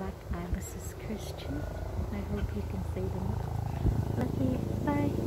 black ibis is Christian. I hope you can see them. Love. Bye.